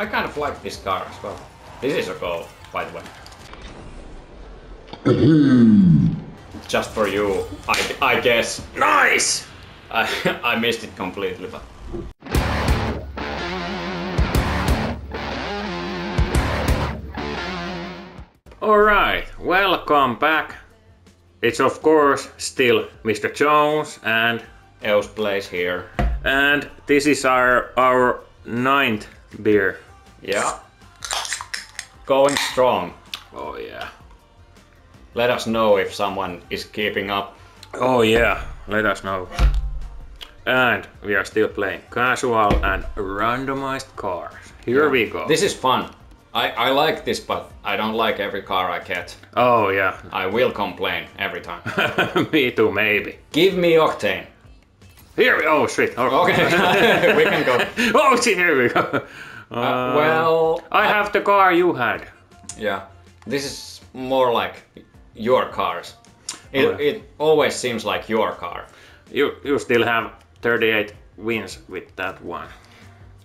I kind of like this car as well. This is a goal, by the way. Just for you, I, I guess. Nice! I, I missed it completely, but... Alright, welcome back. It's of course still Mr. Jones and Eos plays here. and this is our our ninth beer. Yeah. Going strong. Oh yeah. Let us know if someone is keeping up. Oh yeah, let us know. And we are still playing casual and randomized cars. Here we go. This is fun. I, I like this, but I don't like every car I get. Oh yeah. I will complain every time. Me too, maybe. Give me Octane. Here we oh shit. Oh. Okay, we can go. oh shit, here we go. Uh, well, I have the car you had. Yeah, this is more like your cars. It, yeah. it always seems like your car. You you still have 38 wins with that one.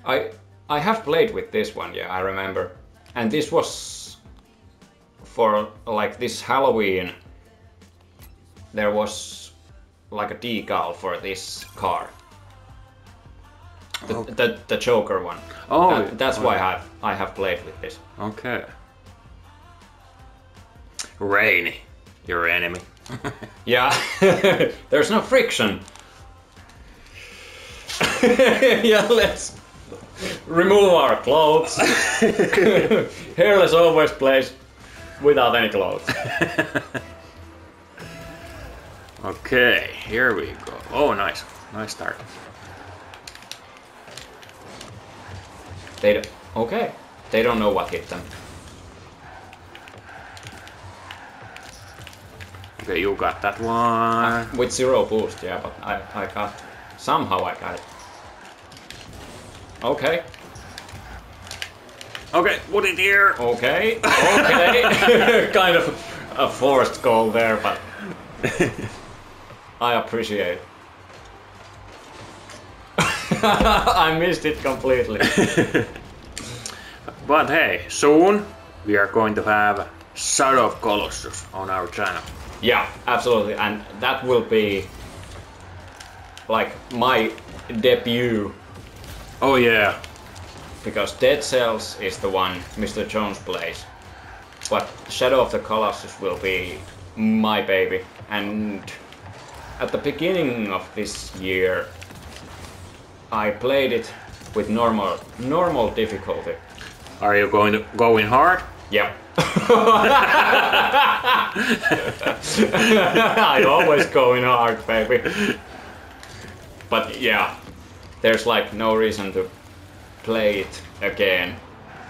I I have played with this one, yeah, I remember. And this was for like this Halloween. There was like a decal for this car. The, the, the Joker one. Oh, That- that's oh, why I have I have played with this. Okay. Rainy, your enemy. Yeah, there's no friction. yeah, let's remove our clothes. Hairless always plays without any clothes. okay, here we go. Oh, nice, nice start. They don't, okay. They don't know what hit them. Okay, you got that one. Uh, with zero boost, yeah, but I, I got somehow I got it. Okay, Okay, put it here. okay, okay. kind of a forced goal there, but I appreciate. it. I missed it completely. But hey, soon we are going to have Shadow of Colossus on our channel. Yeah, absolutely, and that will be like my debut Oh yeah, because Dead Cells is the one Mr. Jones plays, but Shadow of the Colossus will be my baby. And at the beginning of this year, I played it with normal normal difficulty. are you going to go in hard? Yep. I always go in hard, baby. But yeah, there's like no reason to play it again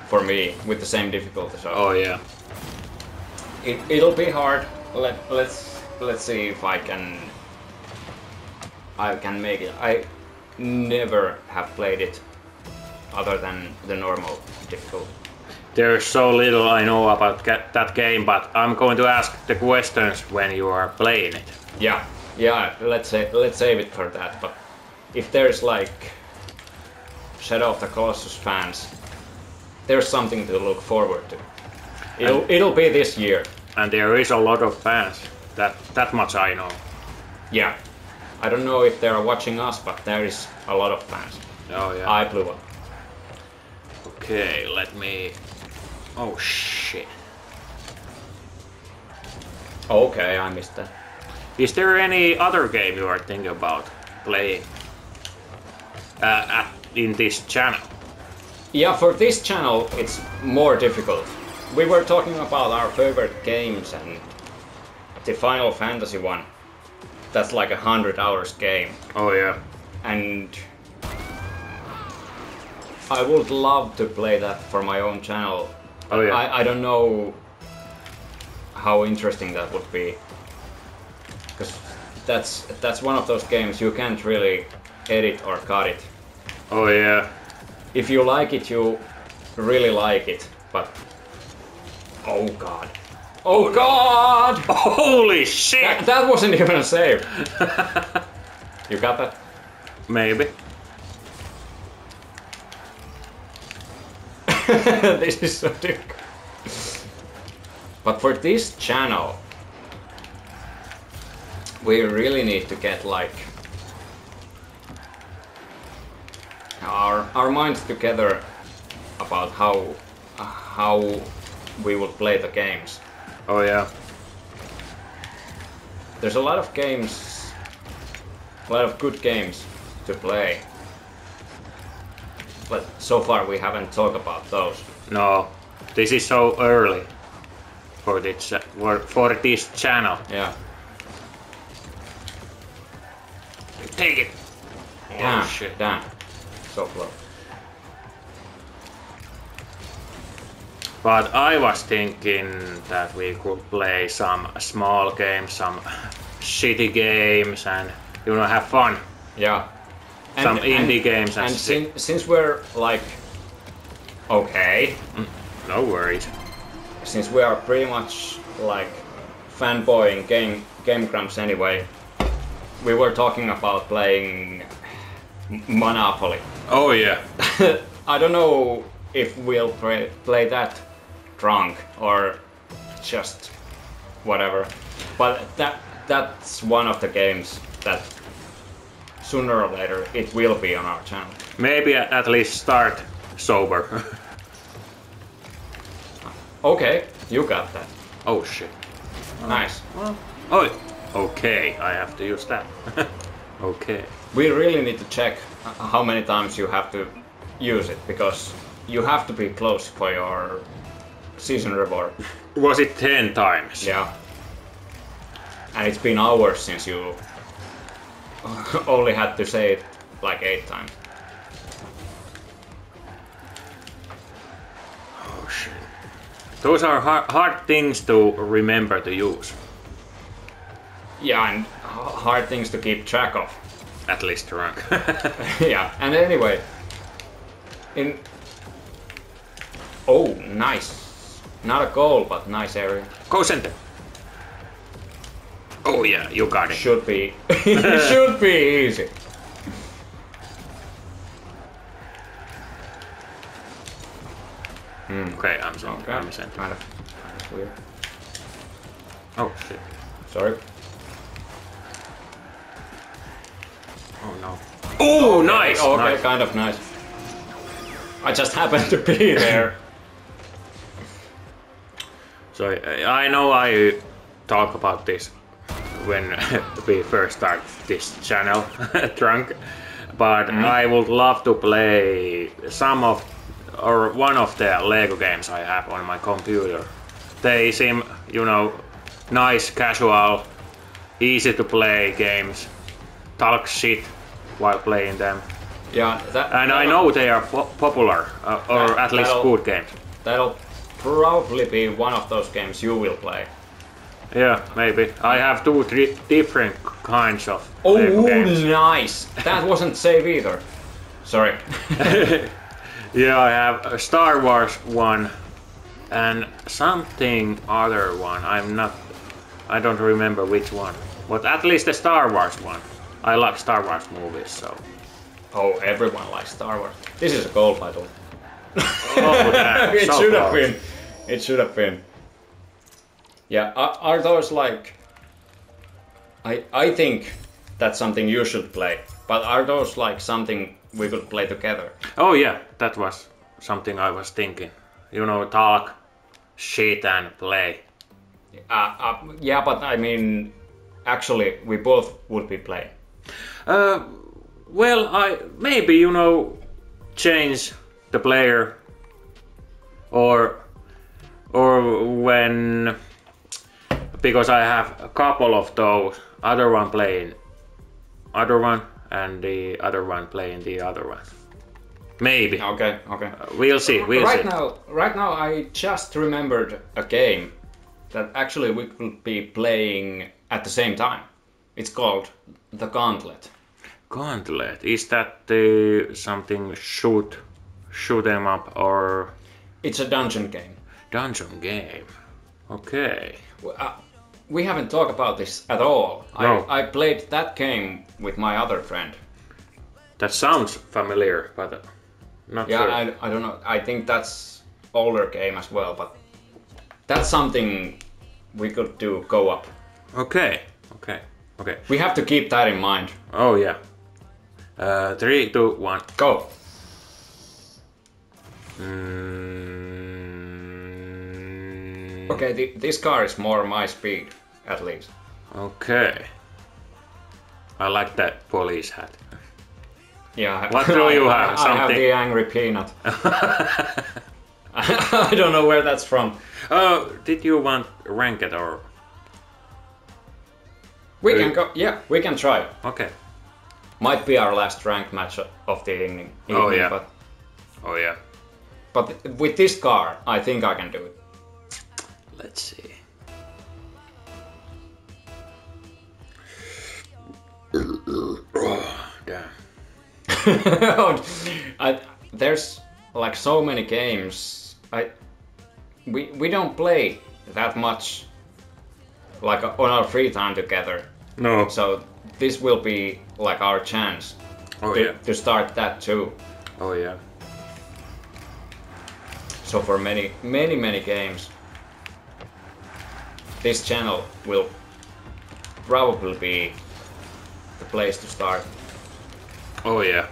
for me with the same difficulty. So Oh yeah. it, it'll be hard. Let let's let's see if I can I can make it. I never have played it other than the normal difficulty. There's so little I know about that game, but I'm going to ask the questions when you are playing it. Yeah, yeah. Let's say let's save it for that. But if there's like Shadow of the Colossus fans, there's something to look forward to. It'll it'll be this year. And there is a lot of fans. That that much I know. Yeah. I don't know if they're watching us, but there is a lot of fans. Oh yeah. I blew up. Okay, let me. Oh shit. Okay, I missed that. Is there any other game you are thinking about playing uh, at, in this channel? Yeah, for this channel, it's more difficult. We were talking about our favorite games and the Final Fantasy one. That's like a hundred hours game. Oh yeah. and I would love to play that for my own channel. Oh yeah. I, I don't know how interesting that would be. Because that's that's one of those games you can't really edit or cut it. Oh yeah. If you like it, you really like it. But oh god, oh god, Holy shit! that, that wasn't even a save. You got that? Maybe. this is so difficult. But for this channel, we really need to get like our our minds together about how how we will play the games. Oh yeah. There's a lot of games, a lot of good games to play. But so far we haven't talked about those. No, this is so early for this for, for this channel. Yeah. Take it. Damn, oh, shit. damn. So close. But I was thinking that we could play some small games, some shitty games, and you know have fun. Yeah. Some indie and, games and, and sin since we're like okay. No worries. Since we are pretty much like fanboying game Game Grumps anyway, we were talking about playing Monopoly. Oh yeah. I don't know if we'll play, play that drunk or just whatever. But that that's one of the games that sooner or later it will be on our channel. Maybe at least start sober. okay, you got that. Oh shit. Nice. Well, oh, Okay, I have to use that. okay. We really need to check how many times you have to use it because you have to be close for your season reward. Was it 10 times? Yeah. And it's been hours since you only had to say it like 8 times. Oh shit. Those are hard, hard things to remember to use yeah, and hard things to keep track of. At least drunk. yeah, and anyway, in oh, nice, not a goal, but nice area. Go center. Oh yeah, you got it. Should be, should be easy. Mm. Okay, I'm center. Okay. I'm center. Kind of, kind of weird. Oh shit. Sorry. Oh no. Oh, okay. nice! okay, nice. kind of nice. I just happened to be there. So I know I talk about this when we first start this channel, drunk, but mm. I would love to play some of or one of the Lego games I have on my computer. They seem, you know, nice, casual, easy to play games. Talk shit while playing them. Yeah, that, and I know they are po popular, uh, or that, at least good games. That'll probably be one of those games you will play. Yeah, maybe. I have two, three different kinds of. Oh, nice! That wasn't safe either. Sorry. yeah, I have a Star Wars one and something other one. I'm not. I don't remember which one, but at least the Star Wars one. I like Star Wars movies, so. Oh, everyone likes Star Wars. This is a gold medal. oh, damn. it so should have been. It should have been. Yeah, are, are those like? I I think that's something you should play. But are those like something we could play together? Oh yeah, that was something I was thinking. You know, talk, shit, and play. Uh, uh, yeah, but I mean, actually, we both would be playing. Uh, well, I maybe you know change the player or or when because I have a couple of those other one playing other one and the other one playing the other one. Maybe. Okay, okay. Uh, we'll see. We'll right see. now, right now, I just remembered a game that actually we could be playing at the same time. It's called The Gauntlet. Gauntlet. Is that uh, something shoot shoot them up or? It's a dungeon game. Dungeon game. Okay. Uh, we haven't talked about this at all. No. I, I played that game with my other friend. That sounds familiar, but not yeah, sure. I, I don't know. I think that's older game as well, but that's something we could do go up. Okay, okay, okay. We have to keep that in mind. Oh yeah. Uh, three, two, one. Go. Mm, Okay, th- this car is more my speed, at least. Okay. I like that police hat. Yeah. What do you have? I have Something- the angry peanut. I don't know where that's from. oh, did you want rank it or? We Uh, can go. Yeah, we can try. Okay. Might be our last ranked match of the evening. Oh, yeah. But, Oh yeah. but with this car, I think I can do it. Let's see. Oh, damn. I, there's like so many games. I we we don't play that much like on our free time together. No. So this will be like our chance Oh to, yeah. to start that too. Oh yeah. So for many many many games, this channel will probably be the place to start. Oh yeah.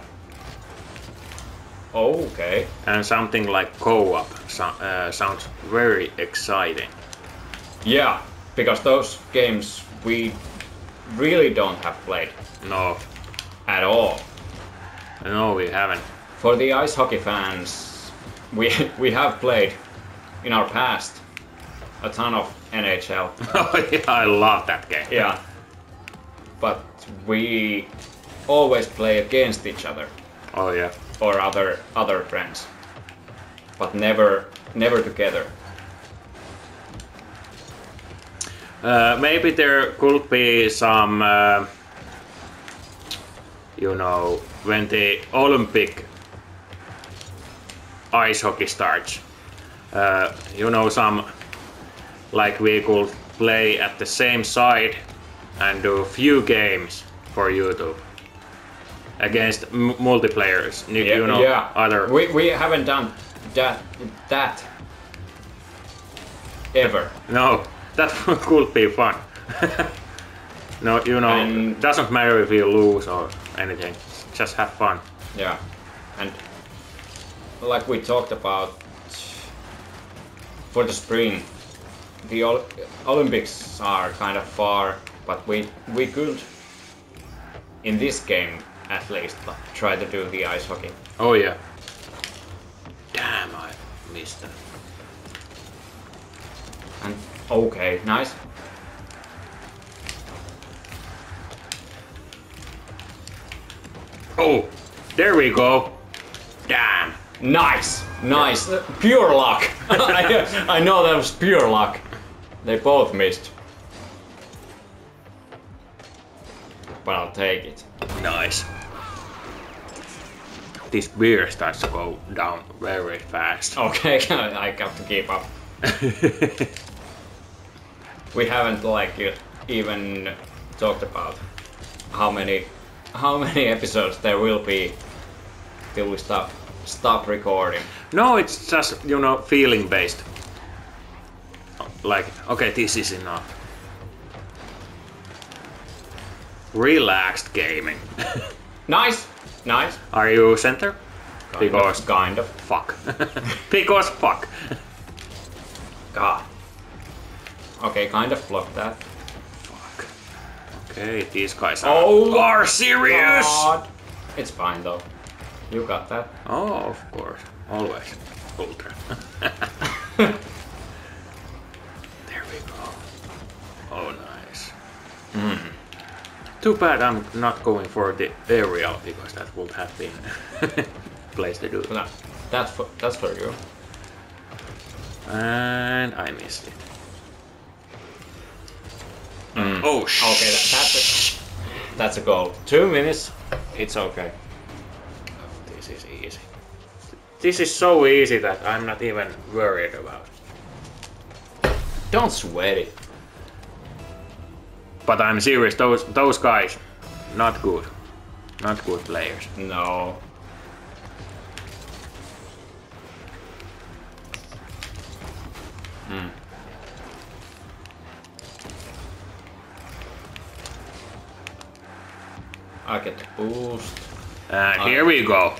Okay. And something like co-op so, uh, sounds very exciting. Yeah, because those games we really don't have played No, at all. no, we haven't. For the ice hockey fans, we we have played in our past a ton of NHL. Oh yeah, I love that game. Yeah. But we always play against each other Oh yeah. or other other friends. But never never together. Uh, maybe there could be some, uh, you know, when the Olympic ice hockey starts, uh, you know, some like we could play at the same side and do a few games for YouTube against m- multiplayers. You, you know, yeah. other. We we haven't done that that ever. No, that could be fun. no, you know, And- doesn't matter if you lose or anything. Just have fun. Yeah, and like we talked about for the spring, the Ol- Olympics are kind of far, but we we could in this game at least try to do the ice hockey. Oh yeah. Damn, I missed that. And okay, nice. Oh, there we go. Damn. Nice, nice, pure luck. I, I know that was pure luck. They both missed. But I'll take it. Nice. This beer starts to go down very fast. Okay, I got to keep up. We haven't like even talked about how many how many episodes there will be till we stop stop recording. No, it's just, you know, feeling based. Like, okay, this is enough. Relaxed gaming. Nice, nice. Are you center? Kind Because of, kind of. fuck. because fuck. God. Okay, kind of blocked that. Fuck. Okay, these guys are, Oh, are serious. God. It's fine though. You got that. Oh, of course. Always. Ultra. there we go. Oh, nice. Hmm. Too bad I'm not going for the aerial because that would have been place to do it. No, that's for that's for you. And I missed it. Mm. Oh, sh- Okay, that, that's a that's a goal. Two minutes. It's okay. This is easy. This is so easy that I'm not even worried about. Don't sweat it. But I'm serious, those those guys, not good. Not good players. No. Mm. I get the boost. And Uh, here we go.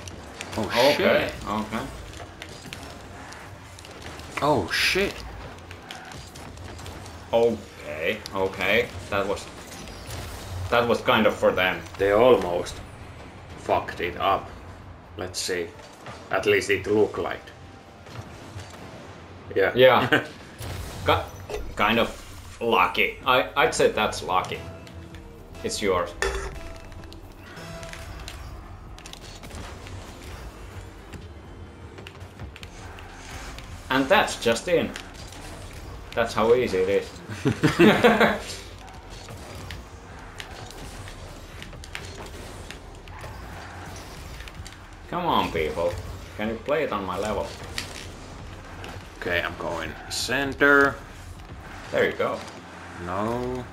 Oh Okay, shit. okay. Oh shit. Okay, okay. That was that was kind of for them. They almost fucked it up. Let's see. At least it looked like. Yeah. Yeah. Ki- kind of lucky. I I'd say that's lucky. It's yours. And that's just in. That's how easy it is. Come on, people. Can you play it on my level? okay, I'm going center. There you go. No.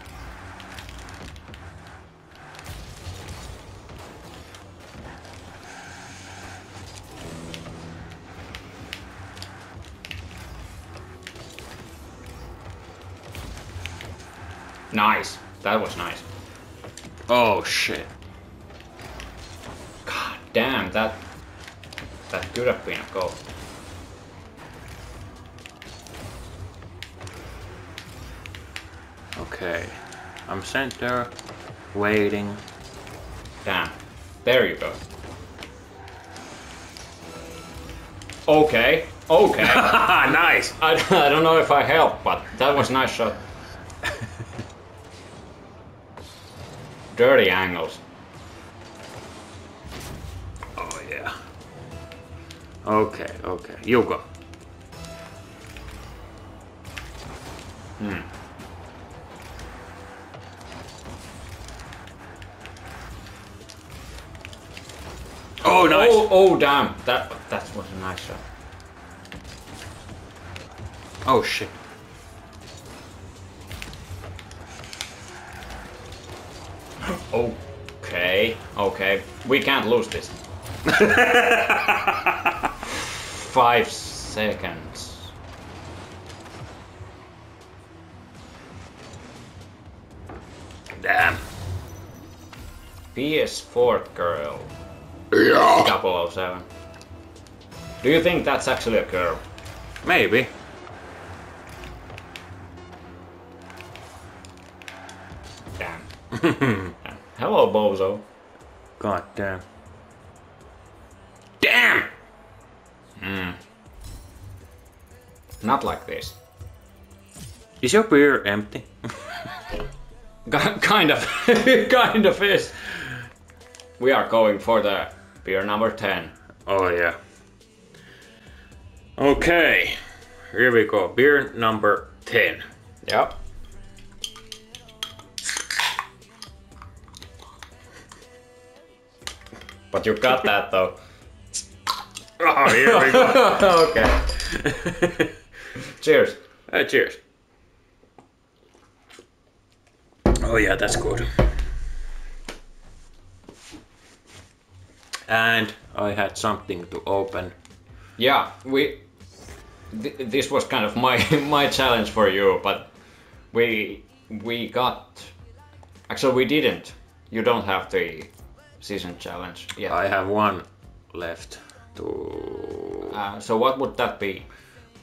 Nice. That was nice. Oh shit. God damn, that that could have been a goal. Okay. I'm center. Waiting. Damn. There you go. Okay. Okay. Nice. I, I don't know if I helped, but that was nice shot. Dirty angles. Oh yeah. Okay, okay. You go. Hmm. Oh, nice. Oh, oh, damn. That that was a nice shot. Oh shit. Okay. Okay. We can't lose this. Five seconds. Damn. PS4 girl. Yeah. 007. Do you think that's actually a girl? Maybe. Damn. Hello, Bozo. God damn. Damn! Hmm. Not like this. Is your beer empty? Kind of. kind of is. We are going for the beer number 10. Oh yeah. Okay. Here we go. Beer number 10. Yep. But you got that though. Oh, here we go. okay. Cheers. Uh, cheers. Oh yeah, that's good. And I had something to open. Yeah, we. Th- this was kind of my my challenge for you, but we we got. Actually, we didn't. You don't have the season challenge yet. I have one left to. Uh, so what would that be?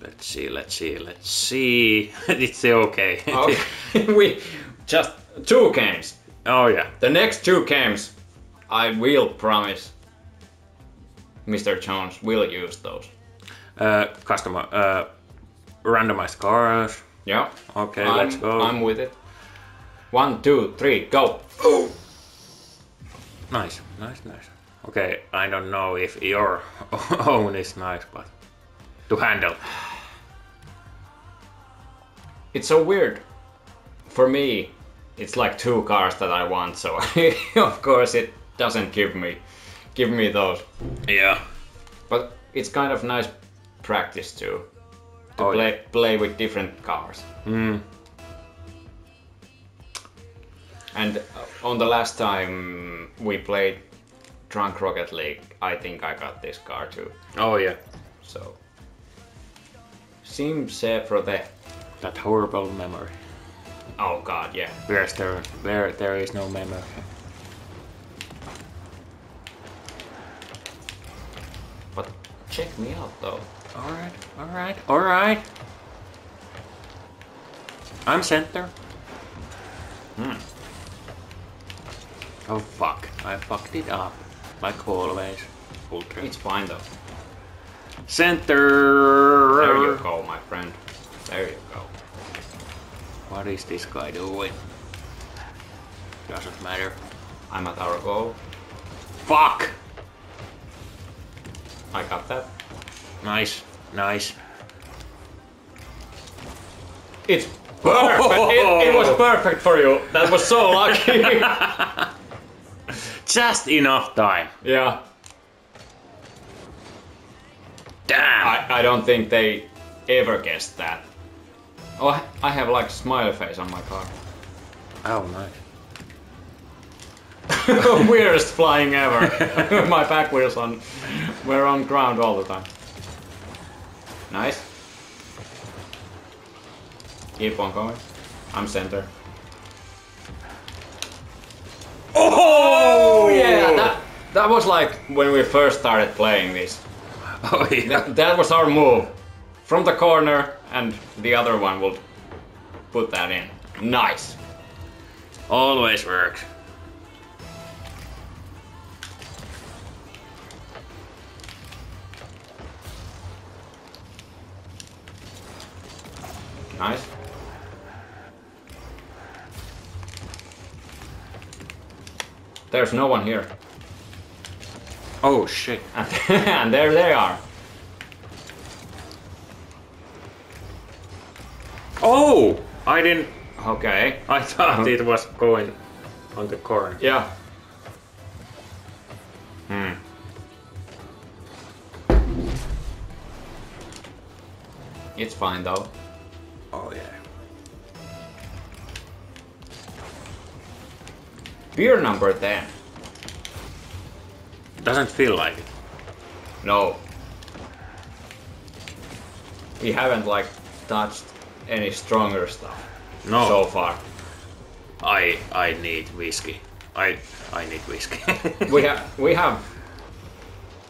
Let's see, let's see, let's see. it's okay. Okay, we just two games. oh yeah. The next two games, I will promise. Mr. Jones will use those. Uh, customer, uh, randomized cars. Yeah. Okay, I'm, let's go. I'm with it. One, two, three, go. Nice, nice, nice. Okay, I don't know if your own is nice, but to handle. It's so weird. For me, it's like two cars that I want, so of course it doesn't give me give me those. Yeah. But it's kind of nice practice too. To Oh, play play with different cars. Mm. And on the last time we played Drunk Rocket League, I think I got this car too. Oh yeah. So. Sim se pro te. That horrible memory. Oh god, yeah. Where's there? Where there is no memory. But check me out though. All right, all right, all right. I'm center. Hmm. Oh fuck! I fucked it up, like always. Ultra. It's fine though. Center. There you go, my friend. There you go. What is this guy doing? Doesn't matter. I'm at our goal. Fuck! I got that. Nice, nice. It's perfect. It, it was perfect for you. That was so lucky. Just enough time. yeah. Damn. I, I don't think they ever guessed that. Oh, I- have like a smile face on my car. Oh, nice. Weirdest flying ever. my back wheels on. We're on ground all the time. Nice. Keep on going. I'm center. Oh, oh Yeah, that that was like when we first started playing this. Oh yeah. That, that was our move. From the corner, and the other one would put that in. Nice. Always works. Nice. There's no one here. Oh shit. And, and there they are. Oh! I didn't. Okay. I thought it was going on the corner. Yeah. Hmm. It's fine though. Beer number 10. Doesn't feel like it. No. We haven't like touched any stronger stuff No. so far. I I need whiskey. I I need whiskey. We have we have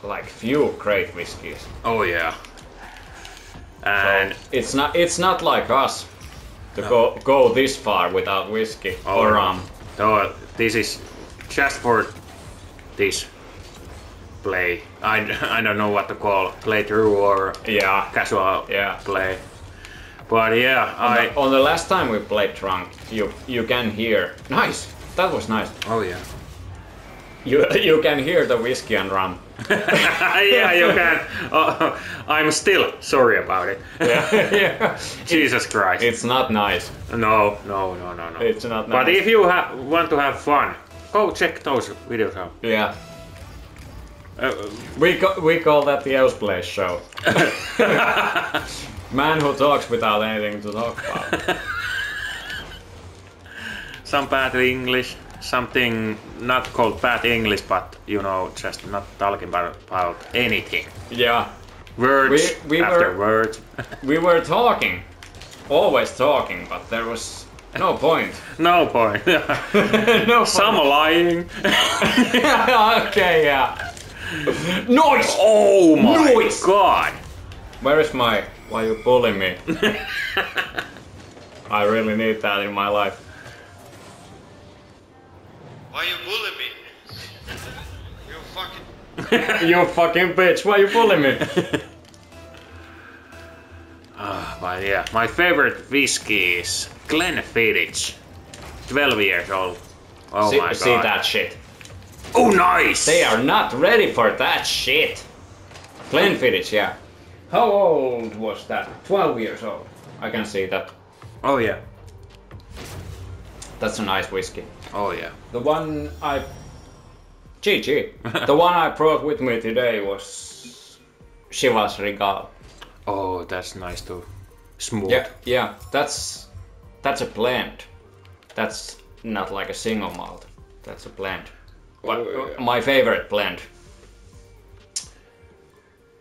like few great whiskies. oh yeah. So And it's not it's not like us to go go this far without whiskey Oh, or rum. so this is just for this play. I, I don't know what to call playthrough or Yeah. casual Yeah. play. But yeah, On I the, on the last time we played drunk, you you can hear. Nice. That was nice. oh yeah. You you can hear the whiskey and rum. yeah, you can. Oh, I'm still sorry about it. Yeah. yeah. Jesus Christ. It's not nice. no, no, no, no, no. It's not nice. But if you ha- want to have fun, go check those videos out. Yeah. Uh, We ca- we call that the Elsplace show. Man who talks without anything to talk about. some bad English, something not called bad English, but you know, just not talking about, about anything. yeah. Words We- we after were- words. We were talking. Always talking, but there was no point. no point. no some lying. okay, yeah. Noise! oh my Noise! god. Where is my... Why you bullying me? I really need that in my life. Why you bully me? You fucking. you fucking bitch, why you bullying me? Ah, but yeah, my favorite whiskey is Glenfiddich. 12 years old. Oh see, my god. see that shit. Oh, nice! They are not ready for that shit. Glenfiddich, yeah. How old was that? 12 years old. I can see that. Oh, yeah. That's a nice whiskey. Oh, yeah. The one I. GG. the one I brought with me today was. Chivas Regal. Oh, that's nice too. Smooth. Yeah, yeah. That's. That's a blend. That's not like a single malt. That's a blend. What, Oh, yeah. My favorite blend.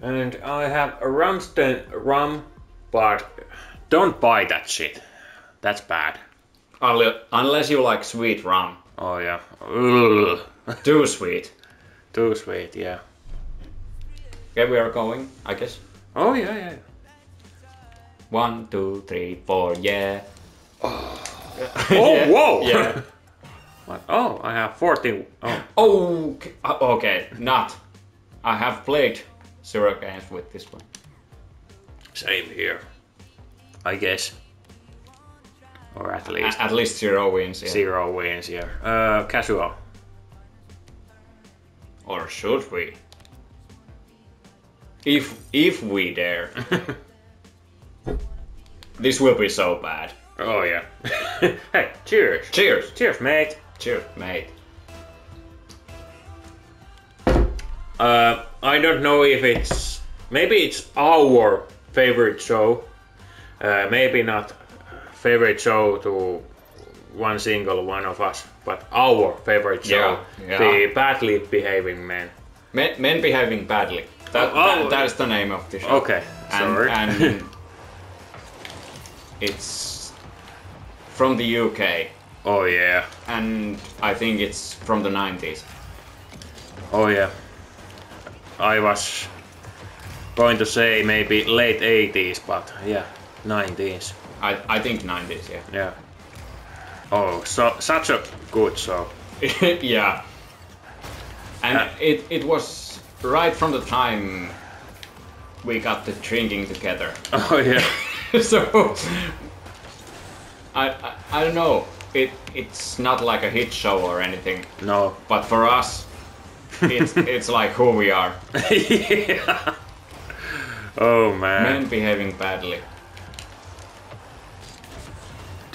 And I have a Ramsden rum, but don't buy that shit. That's bad. Unle- Unless you like sweet rum. Oh yeah. Too sweet. Too sweet, yeah. Okay, we are going, I guess. Oh yeah, yeah. One, two, three, four, yeah. Oh, Yeah, whoa! Yeah. What? Oh, I have 14. Oh, Oh, okay. uh, okay, not. I have played zero games with this one. same here. I guess. Or at least at least zero wins. Yeah. zero wins yeah. Uh, casual. Or should we? If if we dare, this will be so bad. oh yeah. hey, cheers. Cheers. Cheers, mate. Cheers, mate. Uh, I don't know if it's maybe it's our favorite show. Uh, maybe not favorite show to one single one of us, but our favorite show. Yeah, yeah. The badly behaving men. Men, men behaving badly. That, Oh, that, that is the name of the show. Okay, And, sorry. and it's from the UK, oh yeah. and I think it's from the 90s. Oh yeah. I was going to say maybe late 80s, but yeah, 90s. I, I think nine days, yeah. Yeah. Oh, so such a good show. yeah. And Uh, it, it was right from the time we got the drinking together. Oh yeah. so I, I I don't know. It it's not like a hit show or anything, No. but for us, it's it's like who we are. yeah. Oh man. Men behaving badly.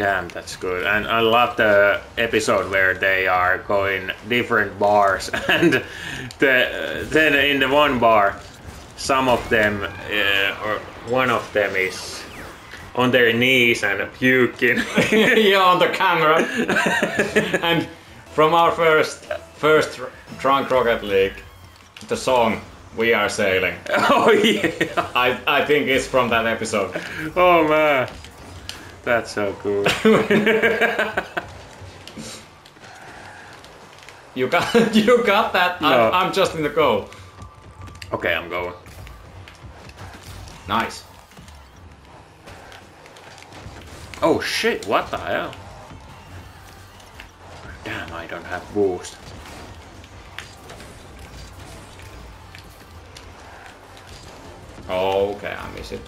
Damn, that's good. And I love the episode where they are going different bars, and the, then in the one bar, some of them, uh, or one of them is on their knees and puking. yeah, on the camera. and from our first first drunk rocket league, the song "We Are Sailing." oh yeah. I I think it's from that episode. Oh man. That's so cool. You got you got that? No. I'm, I'm just in the goal. okay, I'm going. Nice. Oh shit, what the hell? Damn, I don't have boost. Oh, okay, I miss it.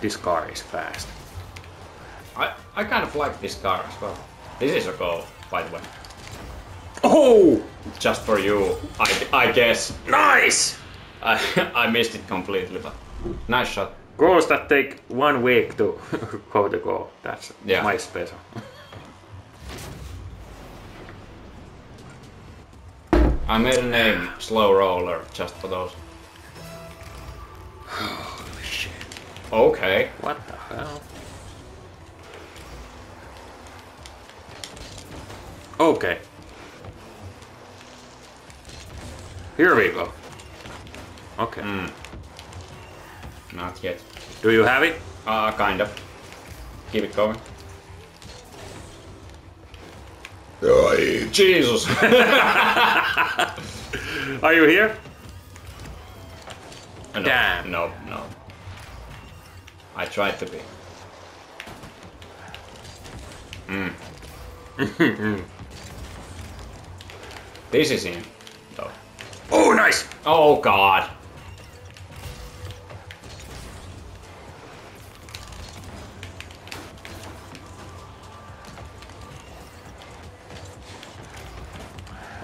This car is fast. I I kind of like this car as well. This is a goal, by the way. Oh! Just for you, I I guess. Nice! I I missed it completely, but nice shot. Goals that take one week to go to goal. That's Yeah. my special. I made a name, Slow Roller, just for those. Holy shit. Okay. What the hell? Okay. Here we go. Okay. Mm. Not yet. Do you have it? Uh, kind of. Keep it going. Jesus! Are you here? no, Damn. No, no. I tried to be. Mm. This is in, though. Oh, nice! Oh god!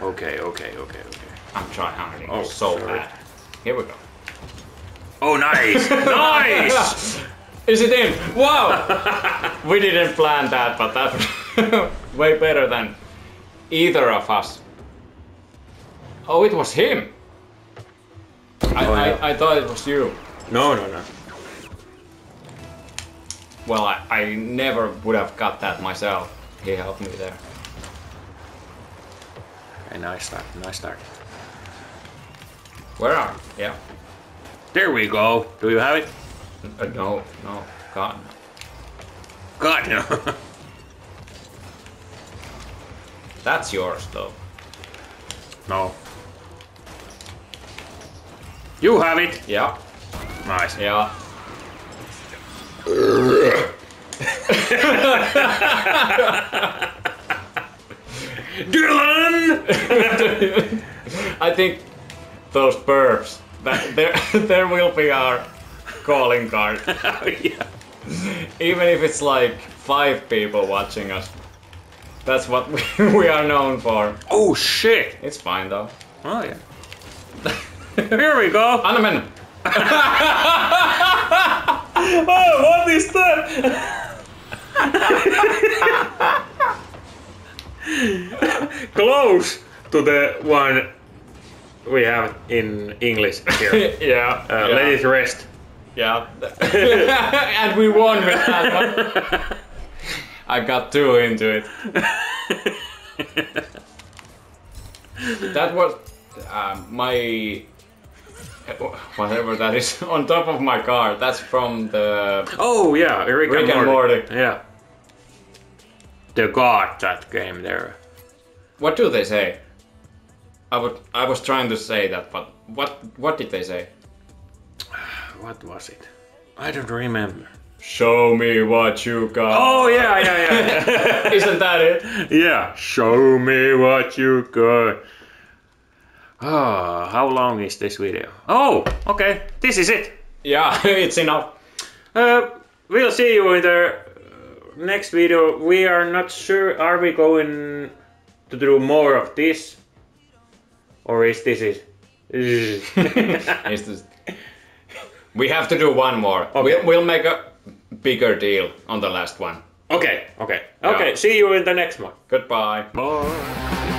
Okay, okay, okay, okay. I'm trying hard. Oh, so sorry. bad. Here we go. Oh, nice! nice! Is it in? Wow! we didn't plan that, but that's way better than either of us. Oh, it was him! I, Oh, yeah. I, I thought it was you. No, no, no. Well, I, I never would have got that myself. He helped me there. Okay, nice start, nice start. Where are? Yeah. There we go. Do you have it? Uh, no, no, God. no. God no. That's yours, though. no. You have it. Yeah, Nice. yeah. Dylan. I think those burps. That there, there will be our calling card. yeah. Even if it's like five people watching us. That's what we, we are known for. Oh shit. It's fine though. Oh yeah. Here we go. Anneman! Oh, what is that? Close to the one we have in English here. yeah, Uh, yeah, Let it rest. Yeah. and we won with that one. I got too into it. That was um, my whatever that is on top of my car. That's from the oh yeah, Rick, Rick and and Morty. Morty. Yeah. The god that game there. What do they say? I would I was trying to say that, but what what did they say? What was it? I don't remember. Show me what you got. Oh yeah, yeah, yeah. Isn't that it? yeah. Show me what you got. Ah, how long is this video? Oh, okay. This is it. Yeah, it's enough. Uh, we'll see you in the uh, next video. We are not sure. Are we going to do more of this, or is this it? It's just- we have to do one more. Okay. We'll, we'll make a bigger deal on the last one. okay, okay, okay. See you in the next one. Goodbye. Bye.